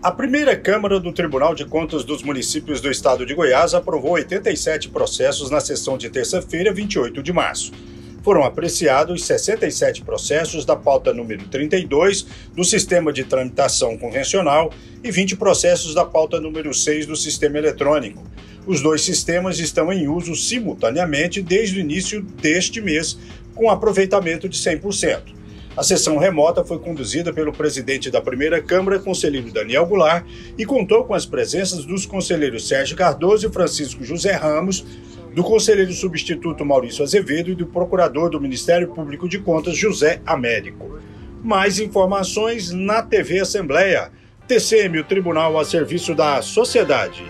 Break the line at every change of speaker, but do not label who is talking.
A primeira Câmara do Tribunal de Contas dos Municípios do Estado de Goiás aprovou 87 processos na sessão de terça-feira, 28 de março. Foram apreciados 67 processos da pauta número 32 do Sistema de Tramitação Convencional e 20 processos da pauta número 6 do Sistema Eletrônico. Os dois sistemas estão em uso simultaneamente desde o início deste mês, com aproveitamento de 100%. A sessão remota foi conduzida pelo presidente da primeira Câmara, conselheiro Daniel Goulart, e contou com as presenças dos conselheiros Sérgio Cardoso e Francisco José Ramos, do conselheiro substituto Maurício Azevedo e do procurador do Ministério Público de Contas José Américo. Mais informações na TV Assembleia. TCM, o Tribunal a Serviço da Sociedade.